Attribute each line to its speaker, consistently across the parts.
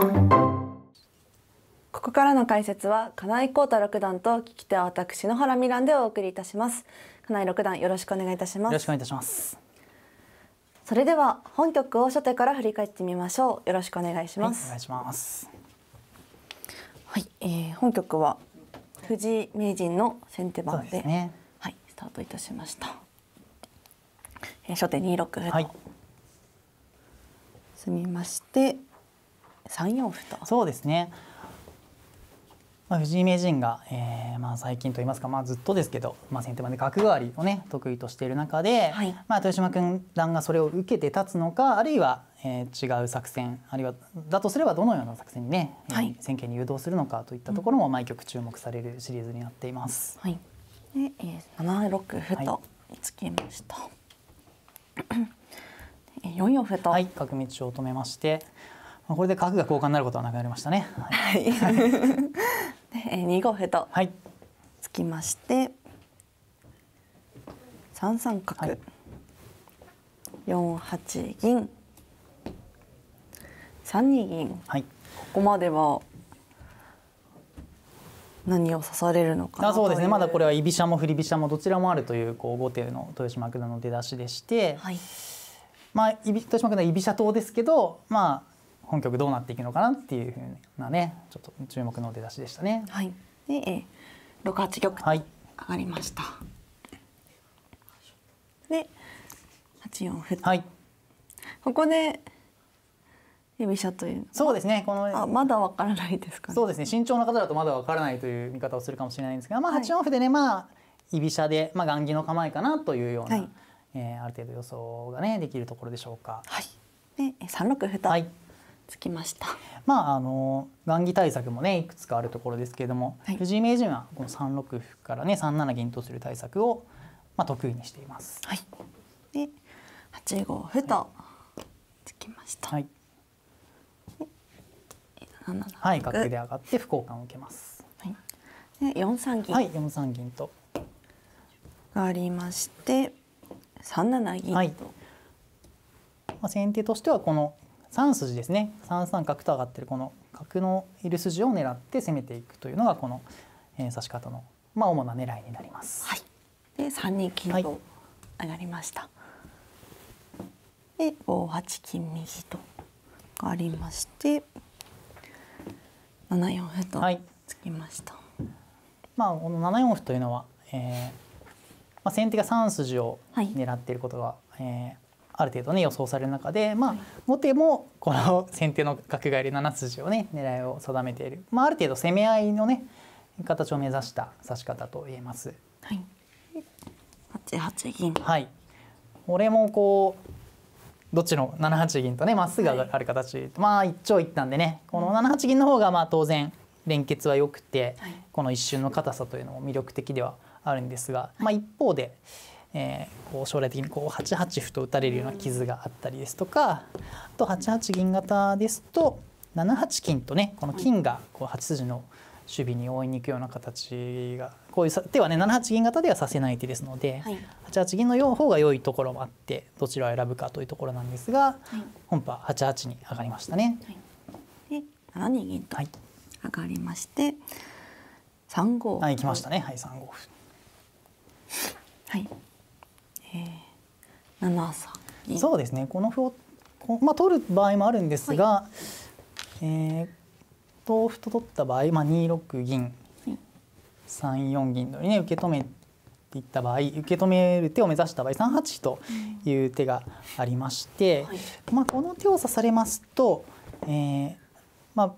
Speaker 1: ここからの解説は金井光太六段と聞き手は私野原美蘭でお送りいたします。金井六段よろしくお願いいたします。
Speaker 2: よろしくお願いいたします。
Speaker 1: それでは本局を初手から振り返ってみましょう。よろしくお願いします、
Speaker 2: はい、お願いします。
Speaker 1: はい、えー、本局は藤井名人の先手番で
Speaker 2: ね、
Speaker 1: はいスタートいたしました、えー、初手2六歩と、
Speaker 2: はい。
Speaker 1: 進みまして3四歩と
Speaker 2: そうですねまあ、藤井名人が、えーまあ、最近といいますか、まあ、ずっとですけど、まあ、先手番で角換わりをね得意としている中で、
Speaker 1: はい
Speaker 2: まあ、豊島九段がそれを受けて立つのかあるいは、えー違う作戦あるいはだとすればどのような作戦にね、えー
Speaker 1: はい
Speaker 2: 戦型に誘導するのかといったところも毎局注目されるシリーズになっています。
Speaker 1: はい。で、えー、7六歩
Speaker 2: はい
Speaker 1: と突きました。えー、4四歩と。
Speaker 2: はい、角道を止めまして、まあこれで角が交換になることはなくなりましたね。はい
Speaker 1: はい。で、えー、2五歩と
Speaker 2: はい、
Speaker 1: 突きまして、3三角、
Speaker 2: はい
Speaker 1: 4八銀、3二銀。
Speaker 2: はい
Speaker 1: ここまでは何を指されるのかな
Speaker 2: あそうですねまだこれ
Speaker 1: は。
Speaker 2: は居飛車も振り飛車もどちらもあるというこう後手の豊島九段の出だしでして、
Speaker 1: はい。
Speaker 2: まあ、豊島九段居飛車党ですけど、まあ、本局どうなっていくのかなっていうふうなねちょっと注目の出だしでしたね。
Speaker 1: はい。で、えー、6八玉と
Speaker 2: はい
Speaker 1: 上がりました。で、8四歩と。
Speaker 2: はい、
Speaker 1: ここで居飛車という
Speaker 2: そうですねこの
Speaker 1: あまだわからないですかね。
Speaker 2: そうですね慎重な方だとまだわからないという見方をするかもしれないんですが、まあ、
Speaker 1: はい
Speaker 2: 8四歩でね、まあ居飛車で、まあ、雁木の構えかなというような、
Speaker 1: はい
Speaker 2: えーある程度予想がねできるところでしょうか。
Speaker 1: はい。で、え3六歩と
Speaker 2: はい
Speaker 1: つきました。
Speaker 2: まああの雁木対策もねいくつかあるところですけれども、
Speaker 1: はい
Speaker 2: 藤井名人はこの3六歩からね3七銀とする対策を、まあ、得意にしています。
Speaker 1: はい。で、8五歩とつきました。
Speaker 2: はい、
Speaker 1: 7七
Speaker 2: はい、角で上がって歩交換を受けます。
Speaker 1: はい。で、4三銀
Speaker 2: はい、4三銀と。
Speaker 1: がありまして、3七銀と、
Speaker 2: はいまあ、先手としてはこの3筋ですね3三角と上がってるこの角のいる筋を狙って攻めていくというのがこの、えー指し方の、まあ、主な狙いになります。
Speaker 1: はい。で、3二金
Speaker 2: はい
Speaker 1: と上がりました。で、5八金右とがありまして、7四歩と
Speaker 2: はい
Speaker 1: つきました。
Speaker 2: まあ、この7四歩というのは、えーまあ、先手が3筋を
Speaker 1: はい
Speaker 2: 狙っていることが、えーある程度ね予想される中で、まあ、後手もこの先手の角換えり7筋をね狙いを定めている、まあ、ある程度攻め合いのね形を目指した指し方と言えます。
Speaker 1: はい。8八銀。
Speaker 2: はい。これもこうどっちの7八銀とねまっすぐ上がある形、まあ一長一短でねこの7八銀の方がまあ当然連結は良くて、
Speaker 1: はい
Speaker 2: この一瞬の硬さというのも魅力的ではあるんですが、まあ一方で、えーこう将来的にこう8八歩と打たれるような傷があったりですとかあと8八銀型ですと7八金とねこの金がこう8筋の守備に追いに行くような形がこういうさ手はね7八銀型ではさせない手ですので、
Speaker 1: はい
Speaker 2: 8八銀の方が良いところもあってどちらを選ぶかというところなんですが、
Speaker 1: はい
Speaker 2: 本譜は8八に上がりましたね。
Speaker 1: で、7二銀と
Speaker 2: はい、
Speaker 1: 上がりまして、3五
Speaker 2: はい、来ましたね。はい、3五歩。
Speaker 1: はい。えー、7三銀。
Speaker 2: そうですね。この歩をまあ取る場合もあるんですが、えー同歩と取った場合、まあ2六銀、
Speaker 1: はい
Speaker 2: 3四銀のにね受け止めていった場合、受け止める手を目指した場合、3八飛という手がありまして、
Speaker 1: はい
Speaker 2: まあこの手を指されますと、えーまあ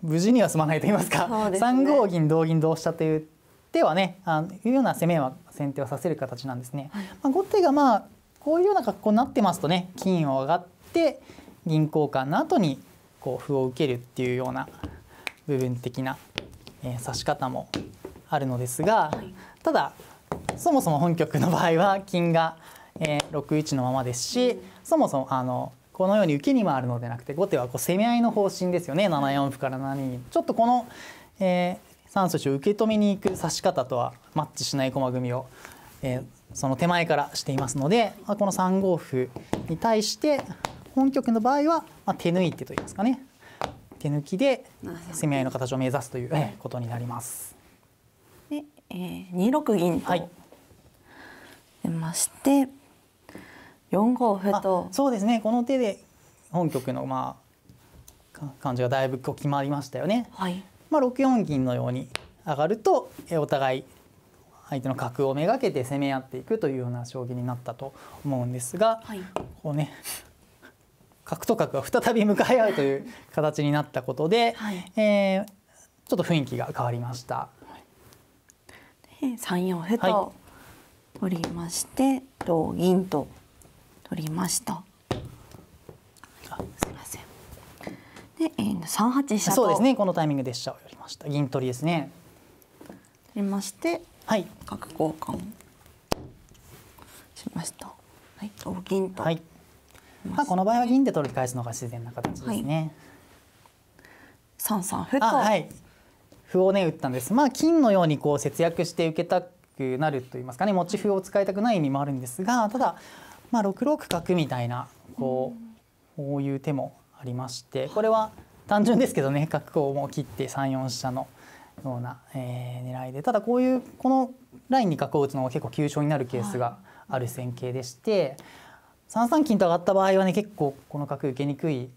Speaker 2: 無事には済まないと言いますか、
Speaker 1: ね
Speaker 2: 3五銀同銀同飛車という手はね、あのいうような攻めは先手はさせる形なんですね。
Speaker 1: はい。
Speaker 2: まあ、後手がまあこういうような格好になってますとね金を上がって銀交換の後にこう歩を受けるっていうような部分的な、えー指し方もあるのですが、
Speaker 1: はい。
Speaker 2: ただそもそも本局の場合は金が、えー6一のままですし、そもそもあのこのように受けに回るのではなくて後手はこう攻め合いの方針ですよね。7四歩から7二。ちょっとこの、え3筋を受け止めに行く指し方とはマッチしない駒組みを、えーその手前からしていますので、まあこの3五歩に対して本局の場合は、まあ、手抜いてといいますかね。手抜きで攻め合いの形を目指すというえーことになります。
Speaker 1: で、えー、2六銀と
Speaker 2: はい。
Speaker 1: 出まして、4五歩
Speaker 2: あ
Speaker 1: と
Speaker 2: そうですね。この手で本局のまあか感じがだいぶこう決まりましたよね。
Speaker 1: はい
Speaker 2: まあ、6四銀のように上がるとえーお互い相手の角をめがけて攻め合っていくというような将棋になったと思うんですが、
Speaker 1: はい
Speaker 2: こうね角と角が再び向かい合うという形になったことで、
Speaker 1: はい
Speaker 2: えーちょっと雰囲気が変わりました。
Speaker 1: で3四歩
Speaker 2: はい
Speaker 1: と取りまして、同銀と取りました。あすみません。で、えー、3八飛車と
Speaker 2: そうですねこのタイミングで飛車を寄りました銀取りですね。
Speaker 1: 取りまして
Speaker 2: はい
Speaker 1: 角交換しました。はい、同銀と。
Speaker 2: はい。まあこの場合は銀で取り返すのが自然な形ですね。
Speaker 1: 三三歩と。
Speaker 2: あはい。歩をね打ったんです。まあ金のようにこう節約して受けたくなると言いますかね持ち歩を使いたくない意味もあるんですがただまあ6六角みたいなこうこういう手もありましてこれは単純ですけどね 角をもう切って3四飛車のような、えー狙いでただこういうこのラインに角を打つのが結構急所になるケースがある戦型でして、3三金と上がった場合はね結構この角受けにくい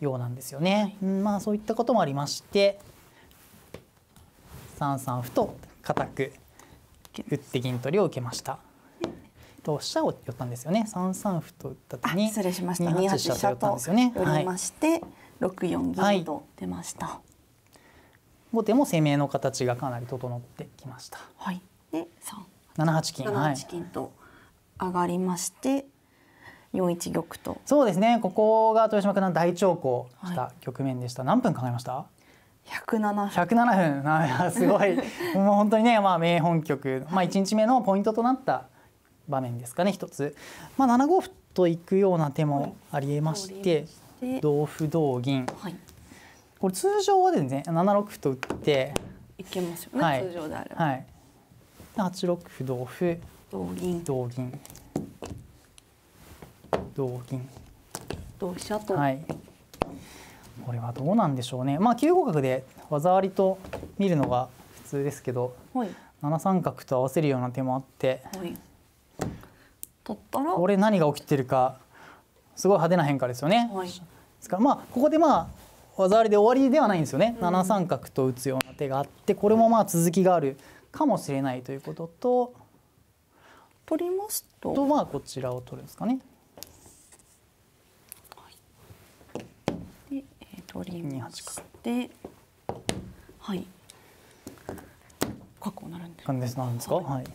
Speaker 2: ようなんですよね。うんまあそういったこともありまして3三歩と固く打って銀取りを受けました。と飛車を寄ったんですよね。3三歩と打った
Speaker 1: あ
Speaker 2: 手に
Speaker 1: 失礼しました。
Speaker 2: 2
Speaker 1: 2
Speaker 2: 八飛車と寄ね。
Speaker 1: 寄りまして、六四
Speaker 2: はい
Speaker 1: 銀と出ました。
Speaker 2: 後手も攻めの形がかなり整ってきました。
Speaker 1: はい。で、三
Speaker 2: 7八金
Speaker 1: 七
Speaker 2: はい
Speaker 1: 八金と上がりまして、四一玉と
Speaker 2: そうですね。ここが豊島九段大長考し
Speaker 1: は
Speaker 2: た局面でした。何分考えました？
Speaker 1: 百七分。
Speaker 2: 107分あすごい もう本当にね、まあ、名本局、まあ、1日目のポイントとなった場面ですかね一つ、まあ、7五歩と行くような手もありえまして、同歩同銀
Speaker 1: はい。
Speaker 2: これ通常はですね7六歩と打って、
Speaker 1: いけますよね。
Speaker 2: はい
Speaker 1: 通常であれば。
Speaker 2: はい、8六歩同歩
Speaker 1: 同銀、
Speaker 2: 同銀同銀
Speaker 1: 同飛車と。
Speaker 2: はいこれはどうなんでしょうねまあ9五角で技ありと見るのが普通ですけど
Speaker 1: はい。
Speaker 2: 7三角と合わせるような手もあって
Speaker 1: はい。取ったら。
Speaker 2: これ何が起きてるかすごい派手な変化ですよね。
Speaker 1: はい
Speaker 2: ですからまあここでまあ技ありで終わりではないんですよね。7三角と打つような手があってこれもまあ続きがあるかもしれないということと
Speaker 1: 取りますと。
Speaker 2: とまあこちらを取るんですかね。
Speaker 1: で、えー、取りまして。はい。角をなるんです。
Speaker 2: 感じですなんですか？はい。い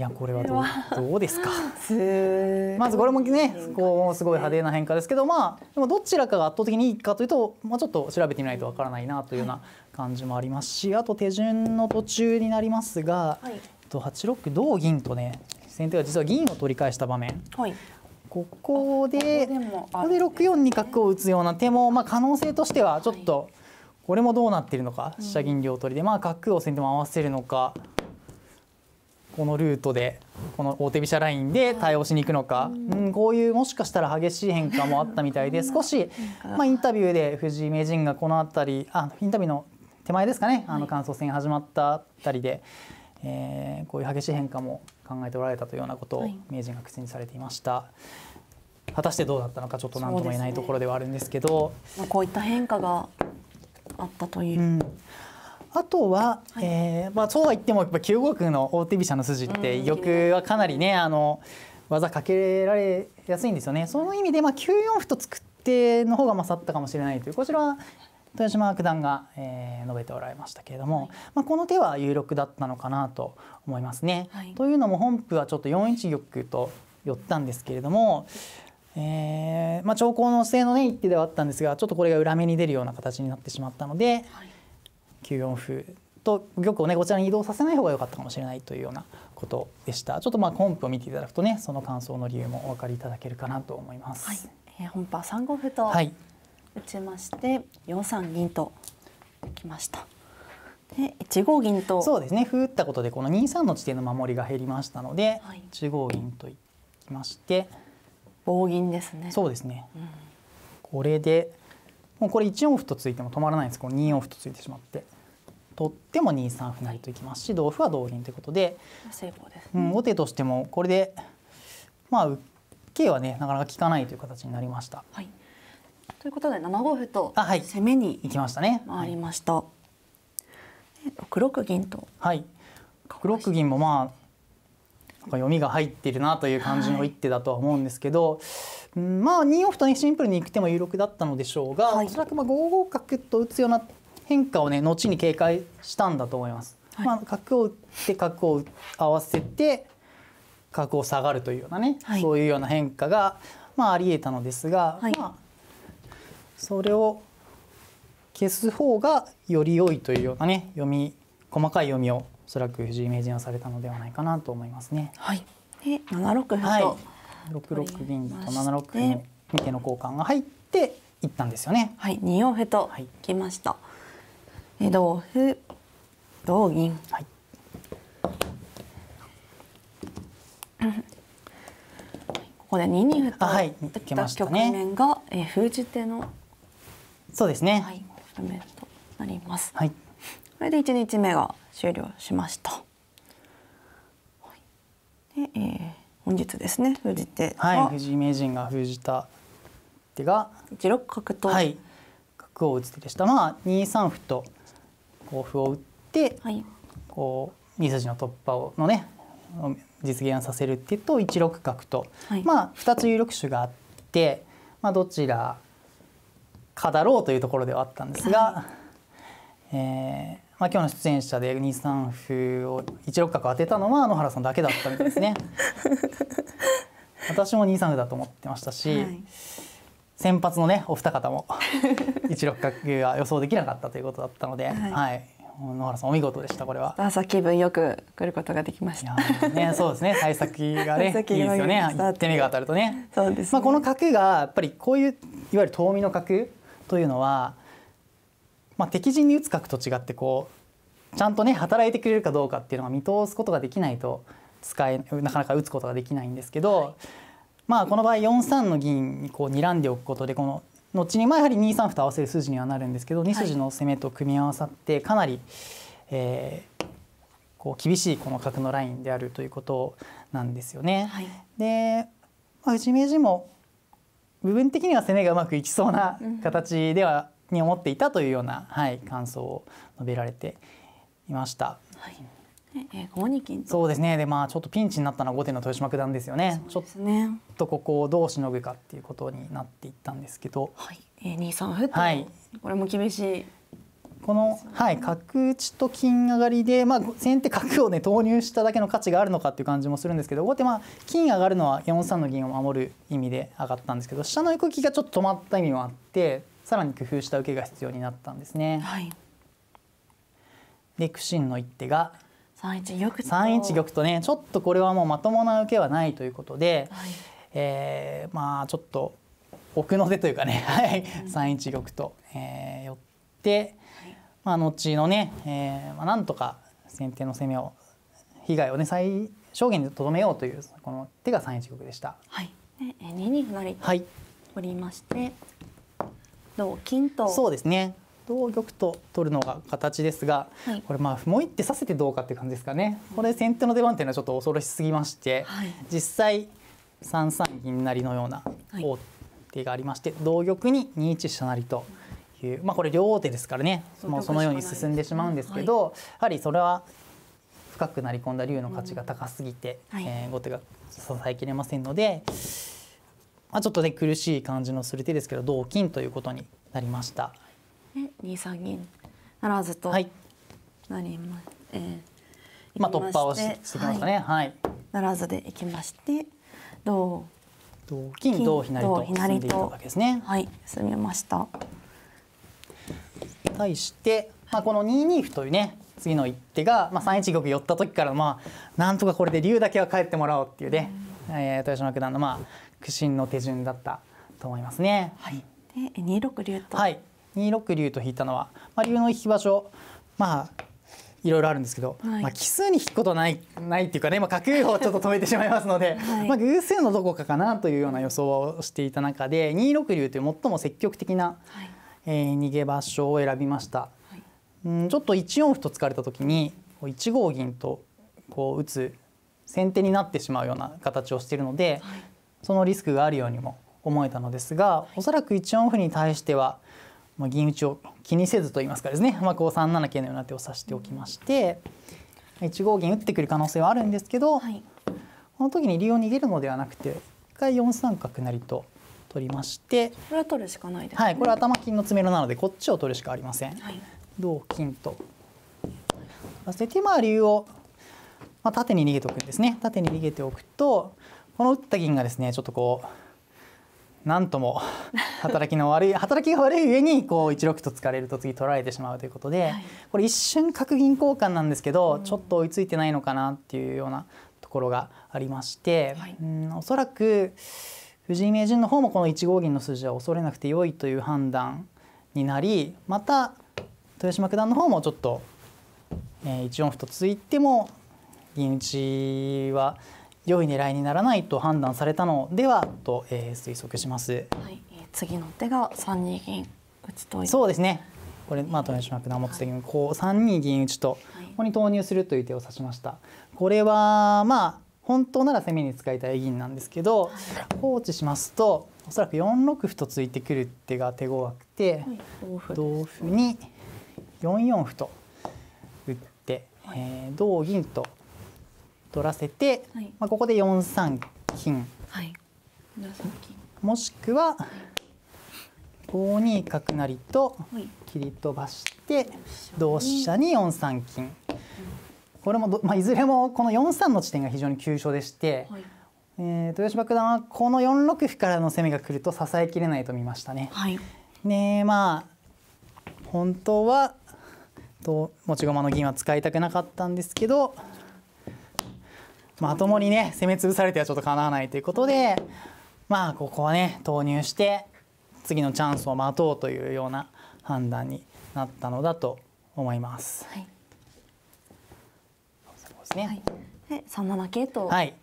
Speaker 2: やこれはどうどうですか？
Speaker 1: す
Speaker 2: まずこれもねこうすごい派手な変化ですけどまあでもどちらかが圧倒的にいいかというと、まあ、ちょっと調べてみないとわからないなというような感じもありますしあと手順の途中になりますが、
Speaker 1: はい。
Speaker 2: と8六同銀とね先手が実は銀を取り返した場面。
Speaker 1: はい。
Speaker 2: ここで
Speaker 1: ここでも
Speaker 2: ここで
Speaker 1: あるんですね
Speaker 2: 6四に角を打つような手も、まあ、可能性としてはちょっとこれもどうなっているのか飛車銀両取りで、まあ、角を先手も合わせるのかこのルートでこの大手飛車ラインで対応しに行くのか、うん、こういうもしかしたら激しい変化もあったみたいで少し、まあ、インタビューで藤井名人がこの辺りあインタビューの手前ですかね。あの感想戦始まったあたりで、えーこういう激しい変化も考えておられたというようなことを
Speaker 1: はい。
Speaker 2: 名人が口にされていました。果たしてどうだったのかちょっと何とも言えないところではあるんですけど。
Speaker 1: まあこういった変化があったというう。
Speaker 2: んあとは、えーまあ、そうは言ってもやっぱ9五角の大手飛車の筋って
Speaker 1: うん
Speaker 2: 玉はかなりねあの技かけられやすいんですよね。その意味で、まあ、9四歩と作っての方が勝ったかもしれないというこちらは豊島九段が、えー述べておられましたけれども、まあ、この手は有力だったのかなと思いますね。
Speaker 1: はい
Speaker 2: というのも本譜はちょっと4一玉と寄ったんですけれども、えーまあ、長考の末のね一手ではあったんですがちょっとこれが裏目に出るような形になってしまったので。
Speaker 1: はい
Speaker 2: 9四歩と玉をねこちらに移動させない方が良かったかもしれないというようなことでしたちょっとまあ本譜を見ていただくとねその感想の理由もお分かりいただけるかなと思います
Speaker 1: はい。えー、本譜は三五歩と
Speaker 2: はい
Speaker 1: 打ちまして四三銀ときました。で一五銀と
Speaker 2: そうですね歩打ったことでこの2三の地点の守りが減りましたので、
Speaker 1: はい
Speaker 2: 1五銀といきまして
Speaker 1: 棒銀ですね。
Speaker 2: そうですね
Speaker 1: うん。
Speaker 2: これでもうこれ1四歩とついても止まらないんです。この2四歩とついてしまって。取っても2三歩成といきますし同歩は同銀ということで、
Speaker 1: 成功です、
Speaker 2: うん、後手としてもこれでまあ受けはねなかなか効かないという形になりました。
Speaker 1: はい。ということで7五歩と攻めに
Speaker 2: いきましたね。
Speaker 1: 回りました、で6六銀と
Speaker 2: はい。6六銀もまあ読みが入っているなという感じの一手だとは思うんですけど、うんまあ2四歩とねシンプルにいく手も有力だったのでしょうが、
Speaker 1: はい。
Speaker 2: おそらくまあ5五角と打つような変化をね後に警戒したんだと思います。
Speaker 1: はい。
Speaker 2: まあ角を打って角を合わせて角を下がるというようなね、
Speaker 1: はい。
Speaker 2: そういうような変化がまあありえたのですが、
Speaker 1: はい。
Speaker 2: まあそれを消す方がより良いというようなね読み細かい読みをおそらく藤井名人はされたのではないかなと思いますね。
Speaker 1: はいで7六歩と、
Speaker 2: はい、6六銀と7六歩に2手の交換が入っていったんですよね。
Speaker 1: はい、2四歩と
Speaker 2: はい
Speaker 1: きました。え同歩、同銀。
Speaker 2: はい、
Speaker 1: ここで2二歩と
Speaker 2: あはい
Speaker 1: 打った局
Speaker 2: したね
Speaker 1: 面が、えー封じ手の、
Speaker 2: そうですね。
Speaker 1: はい、局面となります。
Speaker 2: はい、
Speaker 1: これで1日目が終了しました。はい、で、えー本日ですね、封じ手
Speaker 2: はい、
Speaker 1: は
Speaker 2: 藤井名人が封じた手が、
Speaker 1: 1六角と、
Speaker 2: はい、角を打つ手でした。まあ2三歩とこう歩を打って、
Speaker 1: はい、
Speaker 2: こう2筋の突破をのね実現させる手と1六角と、
Speaker 1: はい。
Speaker 2: まあ2つ有力手があって、まあ、どちらかだろうというところではあったんですが、
Speaker 1: は
Speaker 2: えーまあ、今日の出演者で2三歩を1六角当てたのは野原さんだけだったみたいですね。私も2三歩だと思ってましたし、
Speaker 1: はい
Speaker 2: 先発のねお二方も 1六角は予想できなかったということだったので、
Speaker 1: はい
Speaker 2: はい、野原さんお見事でしたこれは。
Speaker 1: 朝気分よく来ることができました。
Speaker 2: ーね、そうですね。幸先がね、いいですよね。一手目が当たるとね。
Speaker 1: そうですね
Speaker 2: まあこの角がやっぱりこういういわゆる遠見の角というのは、まあ敵陣に打つ角と違ってこうちゃんとね働いてくれるかどうかっていうのが見通すことができないと使えなかなか打つことができないんですけど、まあこの場合4三の銀にこう睨んでおくことでこの後にまあやはり2三歩と合わせる筋にはなるんですけど2筋の攻めと組み合わさってかなり、えーこう厳しいこの角のラインであるということなんですよね。
Speaker 1: はい。
Speaker 2: で、まあ、藤井名人も部分的には攻めがうまくいきそうな形では、に思っていたというような、はい、感想を述べられていました。
Speaker 1: はい。で、えー、5二金と。
Speaker 2: そうですねでまあちょっとピンチになったのは後手の豊島九段ですよねちょっ
Speaker 1: ですね。
Speaker 2: とここをどうしのぐかっていうことになっていったんですけど
Speaker 1: はい。えー、2三歩と、
Speaker 2: はい
Speaker 1: これも厳しい。
Speaker 2: この、はい、角打ちと金上がりで、まあ、先手角をね投入しただけの価値があるのかっていう感じもするんですけど後手まあ金上がるのは4三の銀を守る意味で上がったんですけど下の横利きがちょっと止まった意味もあってさらに工夫した受けが必要になったんですね。
Speaker 1: はい。
Speaker 2: で苦心の一手が
Speaker 1: 3一玉と。
Speaker 2: 3一玉とねちょっとこれはもうまともな受けはないということで、
Speaker 1: はい。
Speaker 2: えーまあちょっと奥の手というかね、はい、3一玉と、えー寄って、まあ、後のね、えーまあ、なんとか先手の攻めを被害をね最小限でとどめようというこの手が3一玉でした。
Speaker 1: はい。で、えー、2二歩成と
Speaker 2: はい、
Speaker 1: 取りまして、同金と。
Speaker 2: そうですね。同玉と取るのが形ですが、
Speaker 1: はい。
Speaker 2: これまあもう一手させてどうかって感じですかね。これ先手の出番っていうのはちょっと恐ろしすぎまして、
Speaker 1: はい。
Speaker 2: 実際3三銀成のような
Speaker 1: はい。
Speaker 2: 王手がありまして、同玉に2一飛車成というまあこれ両王手ですからね。もうそのように進んでしまうんですけど、やはりそれは深く成り込んだ竜の価値が高すぎて、後手が支えきれませんので、まあ、ちょっとね苦しい感じのする手ですけど同金ということになりました。
Speaker 1: で、2三銀ならずと
Speaker 2: はい
Speaker 1: なりま、えー
Speaker 2: まあ、突破をししてきましたね。はい。
Speaker 1: ならずでいきまして、同
Speaker 2: 同金
Speaker 1: 金同飛成と
Speaker 2: 進んでいったわけですね。
Speaker 1: はい進みました。
Speaker 2: 対して、まあ、この2二歩というね次の一手が、まあ、3一玉寄った時からまあなんとかこれで竜だけは帰ってもらおうっていうね、えー豊島九段のまあ苦心の手順だったと思いますね。
Speaker 1: はい。で、えー2六竜と。
Speaker 2: はい、2六竜と引いたのは、まあ、竜の引き場所まあいろいろあるんですけど、
Speaker 1: はい
Speaker 2: まあ、奇数に引くことはないないっていうかね、まあ、角をちょっと止めてしまいますので、
Speaker 1: はい
Speaker 2: まあ、偶数のどこかかなというような予想をしていた中で2六竜という最も積極的な、
Speaker 1: はい。
Speaker 2: えー逃げ場所を選びました。
Speaker 1: はい
Speaker 2: うんちょっと1四歩と突かれた時にこう1五銀とこう打つ先手になってしまうような形をしているので、
Speaker 1: はい
Speaker 2: そのリスクがあるようにも思えたのですがおそらく1四歩に対しては、まあ、銀打ちを気にせずといいますかですね、まあ、こう3七桂のような手を指しておきまして1五銀打ってくる可能性はあるんですけど、
Speaker 1: はい。
Speaker 2: この時に竜を逃げるのではなくて一回4三角成と取りまして、
Speaker 1: これは取るしかないですね。
Speaker 2: はい、これは頭金の詰めろなのでこっちを取るしかありません。
Speaker 1: はい。
Speaker 2: 同金と。そして手間竜を、まあ、縦に逃げておくんですね。縦に逃げておくとこの打った銀がですねちょっとこうなんとも働きの悪い働きが悪い上にこう1六と突かれると次取られてしまうということで、
Speaker 1: はい。
Speaker 2: これ一瞬角銀交換なんですけど、ちょっと追いついてないのかなっていうようなところがありまして、
Speaker 1: はい。
Speaker 2: うんおそらく藤井名人の方もこの1五銀の筋は恐れなくて良いという判断になりまた豊島九段の方もちょっと、えー、1四歩とついても銀打ちは良い狙いにならないと判断されたのではと、えー推測します。
Speaker 1: はいえー次の手が三二銀打ちとい
Speaker 2: そうですね。これまあ豊島九段持ってた銀こう3二銀打ちとこ
Speaker 1: はい。
Speaker 2: こに投入するという手を指しました。これはまあ本当なら攻めに使いたい銀なんですけど放置しますとおそらく4六歩とついてくる手が手強くて
Speaker 1: はい。同歩
Speaker 2: 同歩に4四歩と打って、えー同銀と取らせて、
Speaker 1: はい。
Speaker 2: まあ、ここで4三金。
Speaker 1: はい。
Speaker 2: もしくは5二角成と
Speaker 1: はい。
Speaker 2: 切り飛ばして同飛車に4三金。これもど、まあ、いずれもこの4三の地点が非常に急所でして、
Speaker 1: はい。
Speaker 2: えー豊島九段はこの4六歩からの攻めが来ると支えきれないと見ましたね。
Speaker 1: はい。
Speaker 2: ねまあ本当はと持ち駒の銀は使いたくなかったんですけどまともにね攻め潰されてはちょっとかなわないということでまあここはね投入して次のチャンスを待とうというような判断になったのだと思います。
Speaker 1: はい
Speaker 2: そうですね
Speaker 1: はいで三七桂と
Speaker 2: はい。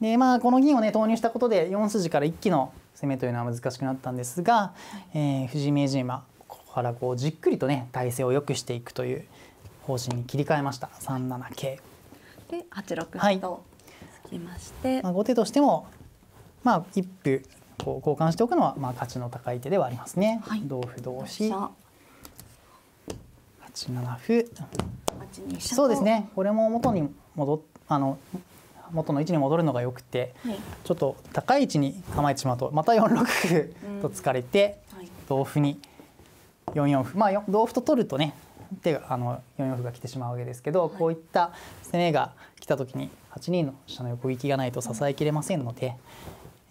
Speaker 2: でまあこの銀をね投入したことで4筋から一気の攻めというのは難しくなったんですが、えー藤井名人はここからこうじっくりとね体勢を良くしていくという方針に切り替えました3七桂。
Speaker 1: で八六
Speaker 2: はい。
Speaker 1: 歩と突きまして、
Speaker 2: まあ、後手としてもまあ一歩こう交換しておくのはまあ価値の高い手ではありますね。
Speaker 1: はい。
Speaker 2: 同歩同
Speaker 1: 同
Speaker 2: 飛
Speaker 1: 飛車
Speaker 2: 8七歩。そうですね。これも元に戻っあの元の位置に戻るのがよくて。
Speaker 1: はい。
Speaker 2: ちょっと高い位置に構えてしまうとまた4六歩と突かれて、
Speaker 1: はい。
Speaker 2: 同歩に4四歩。まあよ同歩と取るとね手があの4四歩が来てしまうわけですけど、こういった攻めが来た時に8二の飛車の横利きがないと支えきれませんので、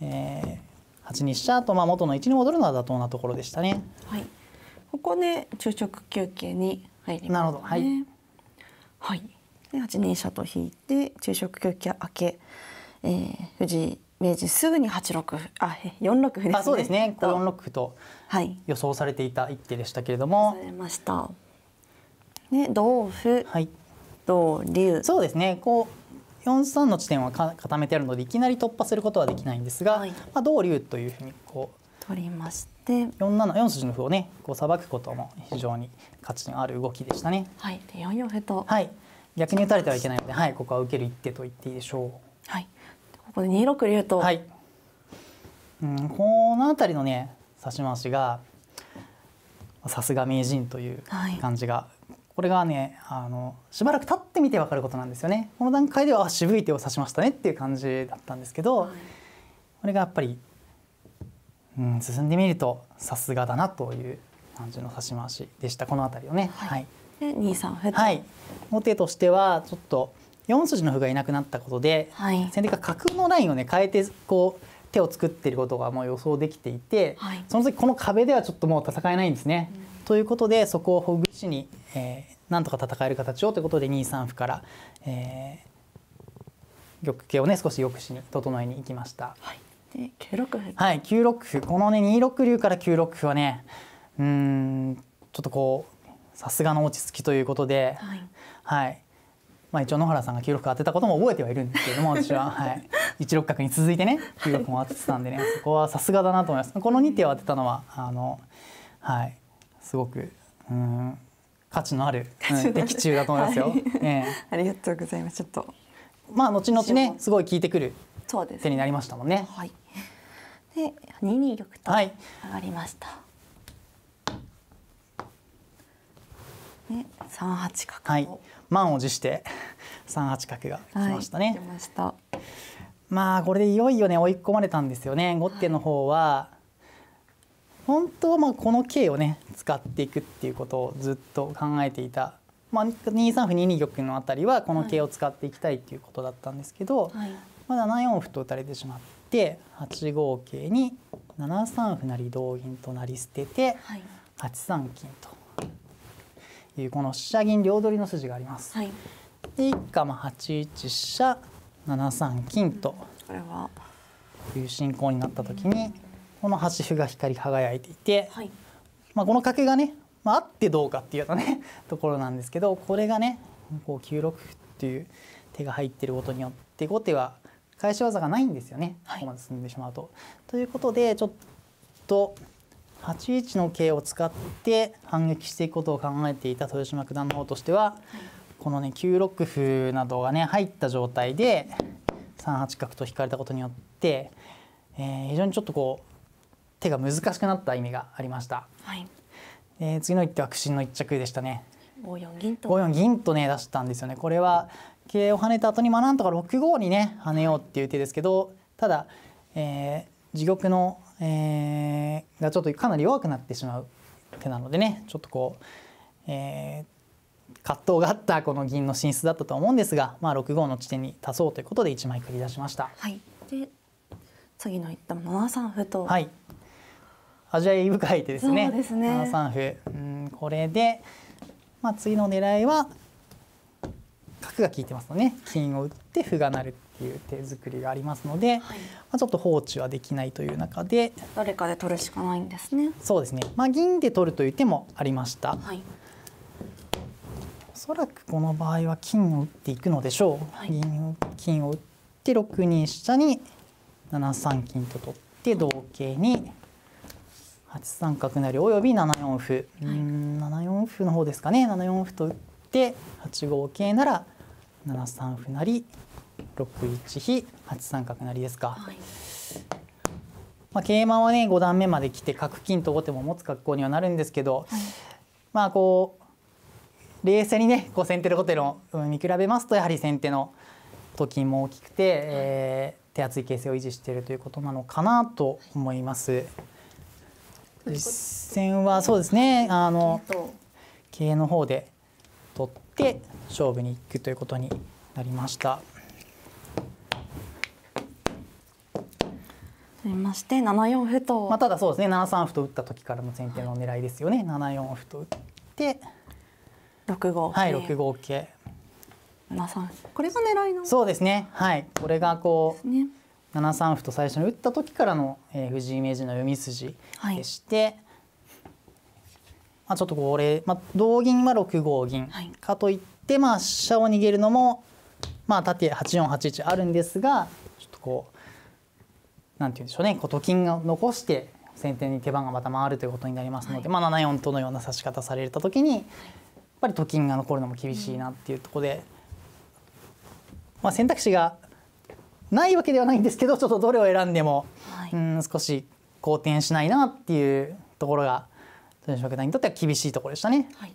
Speaker 2: えー、8二飛車とまあ元の位置に戻るのは妥当なところでしたね。
Speaker 1: はい。ここで昼食休憩に入ります、ね、
Speaker 2: なるほど。はい。
Speaker 1: はい。で八二飛車と引いて昼食休憩明け、えー、藤井名人すぐに八六歩あえ四六歩ですね。
Speaker 2: あそうですね。こう
Speaker 1: と。
Speaker 2: 4六歩と
Speaker 1: はい。
Speaker 2: 予想されていた一手でしたけれども。
Speaker 1: さ、れましたで同歩
Speaker 2: はい。
Speaker 1: 同竜。
Speaker 2: そうですね。こう4三の地点はか固めてあるのでいきなり突破することはできないんですが、
Speaker 1: はい。
Speaker 2: まあ、同竜というふうにこ
Speaker 1: 取りまして。
Speaker 2: う4七4筋の歩をねこうさばくことも非常に価値のある動きでしたね。
Speaker 1: はい。で四四歩と。
Speaker 2: はい。逆に打たれてはいけないので、はい、ここは受ける一手と言っていいでしょ
Speaker 1: はい。でここで二六竜と。
Speaker 2: う。はい、うん、この辺りのね指し回しがさすが名人という
Speaker 1: はい。
Speaker 2: 感じが、これがねあのしばらく経ってみて分かることなんですよね。この段階ではあ渋い手を指しましたねっていう感じだったんですけど、
Speaker 1: はい。
Speaker 2: これがやっぱり、うん、進んでみるとさすがだなという感じの指し回しでした。この辺りをね。
Speaker 1: はい。
Speaker 2: はい。
Speaker 1: で二三歩と。
Speaker 2: はい、後手としてはちょっと4筋の歩がいなくなったことで、
Speaker 1: はい。
Speaker 2: 先手が角のラインをね変えてこう手を作っていることがもう予想できていて、
Speaker 1: はい。
Speaker 2: その時この壁ではちょっともう戦えないんですね。ということでそこをほぐしに、えーなんとか戦える形をということで2三歩から、えー玉形をね少し良くしに整えに行きました。
Speaker 1: はい。で九六歩
Speaker 2: はい、9六歩このね2六竜から9六歩はねうーんちょっとこうさすがの落ち着きということで、
Speaker 1: はい。
Speaker 2: はい。まあ一応野原さんが9六歩当てたことも覚えてはいるんですけれども私は、はい、1六角に続いてね9六も当ててたんでねそこはさすがだなと思います。この2手を当てたのはあの、はい、すごくうん価値のある、うん、的中だと思いますよ。
Speaker 1: はい。
Speaker 2: ええ。
Speaker 1: ありがとうございます。ちょっと。
Speaker 2: まあ後々ねすごい効いてくる手になりましたもんね。
Speaker 1: はい。で2二玉と
Speaker 2: はい。
Speaker 1: 上がりました、で3八角と。
Speaker 2: はい、満を持して 3八角が来ましたね。
Speaker 1: はい、来ました。
Speaker 2: まあこれでいよいよね追い込まれたんですよね。後手の方は本当はまあこの桂をね使っていくっていうことをずっと考えていた、まあ、2三歩2二玉のあたりはこの桂を使っていきたいっていうことだったんですけど、
Speaker 1: はい。
Speaker 2: まあ、7四歩と打たれてしまって8五桂に7三歩成同銀と成り捨てて
Speaker 1: はい。
Speaker 2: 8三金というこの飛車銀両取りの筋があります。
Speaker 1: はい。
Speaker 2: で一家まあ8一飛車7三金という進行になった時にこの端歩が光り輝いていて、
Speaker 1: はい。
Speaker 2: まあ、この角がね、まあ、あってどうかっていうようなね ところなんですけどこれがねこう9六歩っていう手が入ってることによって後手は返し技がないんですよね、
Speaker 1: はい。
Speaker 2: ここまで進んでしまうと。ということでちょっと8一の桂を使って反撃していくことを考えていた豊島九段の方としては、このね9六歩などがね入った状態で3八角と引かれたことによって、えー非常にちょっとこう手が難しくなった意味がありました。
Speaker 1: はい
Speaker 2: えー次の一手は苦心の一着でしたね。
Speaker 1: 5四銀と
Speaker 2: 5四銀とね出したんですよね。これは桂を跳ねた後にまあなんとか6五にね跳ねようっていう手ですけどただ、えー自玉の、えーがちょっとかなり弱くなってしまう手なのでねちょっとこう、えー葛藤があったこの銀の進出だったと思うんですが、まあ、6五の地点に足そうということで1枚繰り出しました。
Speaker 1: はいで次の一手も7三歩と
Speaker 2: はい。味わい深い手ですね。
Speaker 1: そうですね
Speaker 2: 7三歩。うん、これで、まあ、次の狙いは。角が効いてますのでね、金を打って歩が成るっていう手作りがありますので。
Speaker 1: はい
Speaker 2: まあ、ちょっと放置はできないという中で。
Speaker 1: 誰かで取るしかないんですね
Speaker 2: そうですね。まあ、銀で取るという手もありました。
Speaker 1: はい
Speaker 2: おそらくこの場合は金を打っていくのでしょう。
Speaker 1: はい
Speaker 2: 銀を金を打って6二飛車に7三金と取って同桂に8三角成および7四歩、うーん7四歩の方ですかね。7四歩と打って8五桂なら7三歩成6一飛。8三角成ですか。
Speaker 1: はい。
Speaker 2: まあ、桂馬はね5段目まで来て角金と後手も持つ格好にはなるんですけど、
Speaker 1: はい。
Speaker 2: まあこう冷静にねこう先手と後手のうん見比べますとやはり先手のと金も大きくて、えー手厚い形勢を維持しているということなのかなと思います。実戦はそうですね。あの
Speaker 1: えっと
Speaker 2: 桂の方で取って勝負に行くということになりました。
Speaker 1: まして7四歩と、
Speaker 2: まあ、ただそうですね。7三歩と打った時からの先手の狙いですよね。7四歩と打って
Speaker 1: 6五
Speaker 2: はい
Speaker 1: 桂
Speaker 2: 6五桂
Speaker 1: 7三歩これが狙いの？
Speaker 2: そうですね。はい。これがこう
Speaker 1: ね
Speaker 2: 7三歩と最初に打った時からの、えー藤井名人の読み筋でして、まあ、ちょっとこれ、まあ、同銀は6五銀、
Speaker 1: はい
Speaker 2: かといってまあ飛車を逃げるのもまあ縦8四8一あるんですがちょっとこうなんて言うんでしょうねこうと金を残して先手に手番がまた回るということになりますので、まあ、7四とのような指し方された時にやっぱりと金が残るのも厳しいなっていうところで、まあ、選択肢がないわけではないんですけどちょっとどれを選んでも、
Speaker 1: はい
Speaker 2: うん少し好転しないなっていうところが豊島九段にとっては厳しいところでしたね。
Speaker 1: はい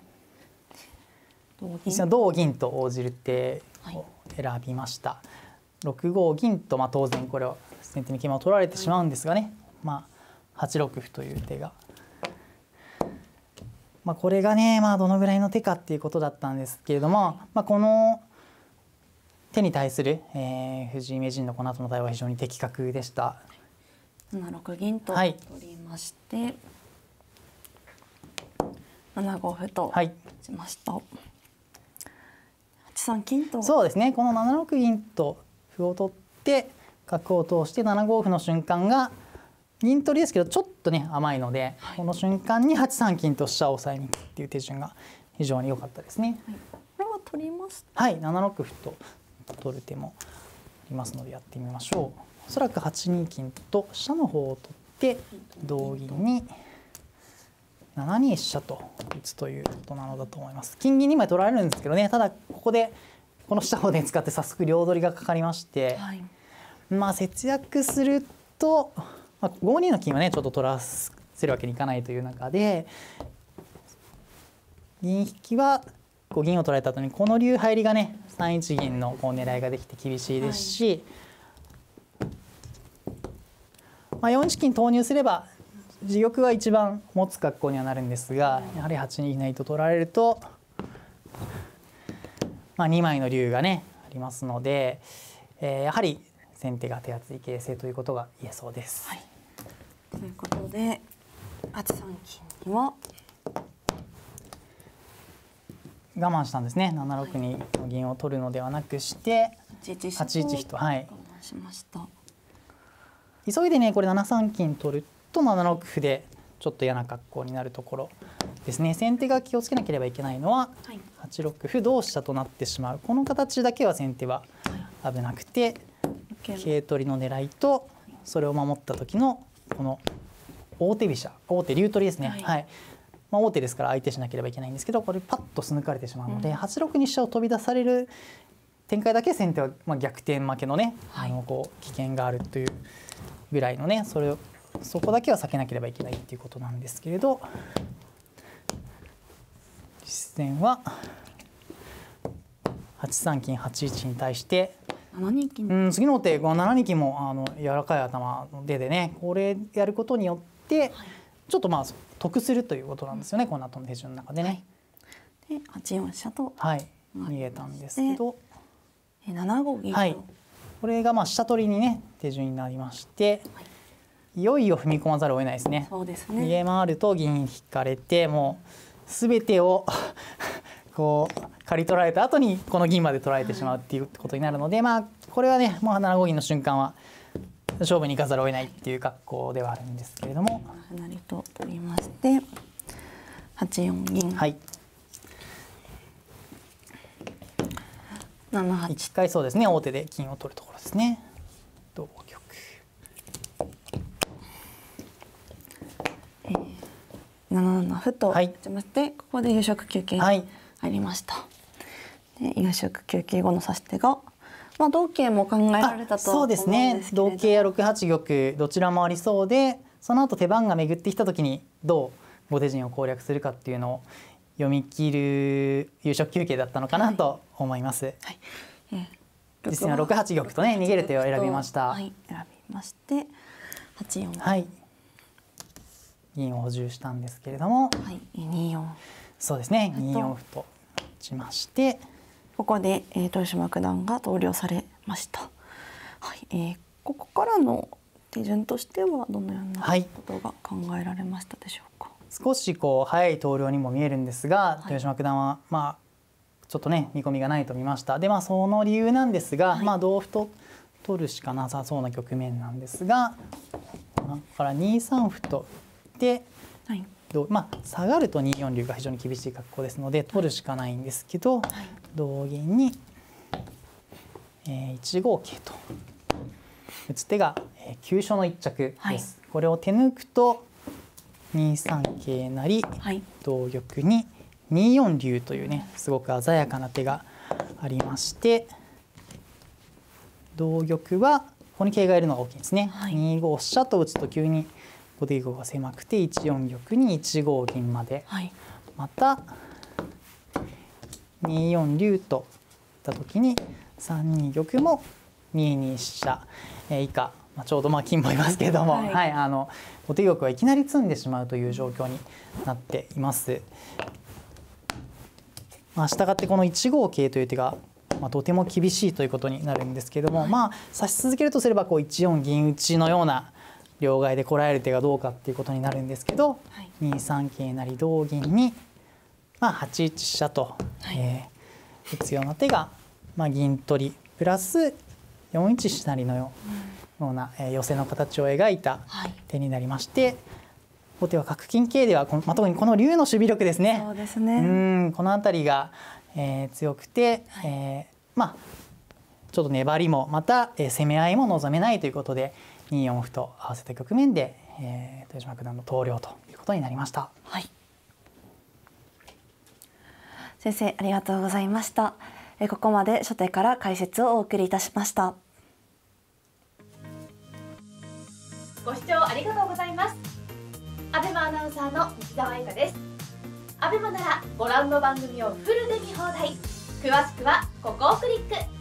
Speaker 1: 同銀
Speaker 2: と応じる手を選びました。6五銀とまあ当然これは先手に桂馬を取られてしまうんですがね、まあ8六歩という手が。まあこれがねまあどのぐらいの手かっていうことだったんですけれども、まあこの手に対する、えー藤井名人のこの後の対応は非常に的確でした。
Speaker 1: 7六銀と
Speaker 2: はい。
Speaker 1: 取りまして、7五歩と
Speaker 2: はい。
Speaker 1: 打ちました、8三金と
Speaker 2: そうですね。この7六銀と歩を取って角を通して7五歩の瞬間が銀取りですけどちょっとね甘いので、この瞬間に8三金と飛車を押さえに行くっていう手順が非常に良かったですね。
Speaker 1: はい。これは取ります
Speaker 2: はい。7六歩と取る手もありますのでやってみましょう。おそらく8二金と飛車の方を取って同銀に7二飛車と打つということなのだと思います。金銀2枚取られるんですけどね。ただここでこの下方で使って早速両取りがかかりまして、
Speaker 1: はい。
Speaker 2: まあ節約すると、まあ、5二の金はねちょっと取らせるわけにいかないという中で銀引きはこう銀を取られた後にこの竜入りがね3一銀のこう狙いができて厳しいですし、まあ、4一金投入すれば自玉は一番持つ格好にはなるんですがやはり8二成と取られると、まあ、2枚の竜がねありますので、えーやはり先手が手厚い形勢ということが言えそうです。
Speaker 1: はい。ということで8三金には
Speaker 2: 我慢したんですね。7六にの銀を取るのではなくして
Speaker 1: 8一飛
Speaker 2: 8一飛とはい。急いでねこれ7三金取ると7六歩でちょっと嫌な格好になるところですね。先手が気をつけなければいけないのは
Speaker 1: はい。
Speaker 2: 8六歩同飛車となってしまう。この形だけは先手は危なくて桂取りの狙いとそれを守った時のこの王手飛車王手竜取りですね。
Speaker 1: はい。
Speaker 2: はい、まあ、王手ですから相手しなければいけないんですけどこれパッと素抜かれてしまうので、
Speaker 1: うん。
Speaker 2: 8六に飛車を飛び出される展開だけ先手はまあ逆転負けのね、
Speaker 1: はい。
Speaker 2: あのこう危険があるというぐらいのねそれをそこだけは避けなければいけないっていうことなんですけれど実戦は8三金8一に対して
Speaker 1: 7二金。
Speaker 2: うん、次の手この7二金もあの柔らかい頭の出でねこれやることによってちょっとまあ得するということなんですよねこの後の手順の中でね。
Speaker 1: で8四飛車と
Speaker 2: はい、逃げたんですけど、
Speaker 1: え7五銀と。
Speaker 2: はい、これがまあ下取りにね手順になりまして、い。よいよ踏み込まざるを得ないですね。
Speaker 1: そうです
Speaker 2: 逃
Speaker 1: ね
Speaker 2: げ回ると銀引かれてもう全てを こう刈り取られた後にこの銀まで取られてしまうっていうことになるので、まあこれはねもう7五銀の瞬間は勝負に行かざるを得ないっていう格好ではあるんですけれども。
Speaker 1: 成と取りまして8四銀、
Speaker 2: はい。
Speaker 1: 7八。
Speaker 2: 一回そうですね。王手で金を取るところですね。同玉。
Speaker 1: 7七歩と
Speaker 2: はい。
Speaker 1: 打ちまして、ここで夕食休憩入りました、で夕食休憩後の指し手がまあ同桂も考えられたと
Speaker 2: そうですね。同桂や6八玉どちらもありそうでその後手番が巡ってきた時にどう後手陣を攻略するかっていうのを読み切る夕食休憩だったのかなと思います、
Speaker 1: はい。えー
Speaker 2: 実戦は6八玉とね逃げる手を選びました。
Speaker 1: はい選びまして8四。
Speaker 2: はい。銀を補充したんですけれども。
Speaker 1: はい。2四。
Speaker 2: そうですね。
Speaker 1: あと。
Speaker 2: 2四歩と打ちまして
Speaker 1: ここで、えー、豊島九段が投了されました。はい、えー、ここからの手順としてはどのような
Speaker 2: はい
Speaker 1: ことが考えられましたでしょうか？
Speaker 2: 少しこう早い投了にも見えるんですが、
Speaker 1: い
Speaker 2: 豊島九段はまあちょっとね見込みがないと見ましたでまあその理由なんですが、
Speaker 1: はい
Speaker 2: まあ同歩と取るしかなさそうな局面なんですがだから2三歩と打って
Speaker 1: はい。
Speaker 2: まあ下がると2四竜が非常に厳しい格好ですので取るしかないんですけど、
Speaker 1: はい。
Speaker 2: 同銀に、えー、1五桂と打つ手が、えー、急所の一着です、
Speaker 1: はい。
Speaker 2: これを手抜くと2三桂成
Speaker 1: はい。
Speaker 2: 同玉に2四竜というねすごく鮮やかな手がありまして同玉はここに桂がいるのが大きいですね、
Speaker 1: はい。
Speaker 2: 2五飛車と打つと急に後手玉が狭くて1四玉に1五銀まで。
Speaker 1: はい。
Speaker 2: また2四竜と打った時に3二玉も2二飛車、えー以下、まあ、ちょうどまあ金もいますけれども、
Speaker 1: は
Speaker 2: はい。いあの後手玉はいきなり詰んでしまうという状況になっています。まあ、したがってこの1五桂という手が、まあ、とても厳しいということになるんですけれども、まあ指し続けるとすればこう1四銀打ちのような両替でこらえる手がどうかっていうことになるんですけど、
Speaker 1: はい。
Speaker 2: 2三桂成同銀に、まあ、8一飛車と、
Speaker 1: はい
Speaker 2: えー打つような手が、まあ、銀取りプラス4一飛車成のような、えー寄せの形を描いた
Speaker 1: はい。
Speaker 2: 手になりまして後手は角金桂ではこの、まあ、特にこの竜の守備力ですね。
Speaker 1: そうです
Speaker 2: う
Speaker 1: ね。
Speaker 2: んこの辺りが、えー強くて、
Speaker 1: はい
Speaker 2: えーまあちょっと粘りもまた、えー攻め合いも望めないということで2四歩と合わせた局面で、えー豊島九段の投了ということになりました。
Speaker 1: はい。先生ありがとうございました。えここまで初手から解説をお送りいたしました。
Speaker 3: ご視聴ありがとうございます。アベマアナウンサーの西澤由香です。アベマならご覧の番組をフルで見放題。詳しくはここをクリック。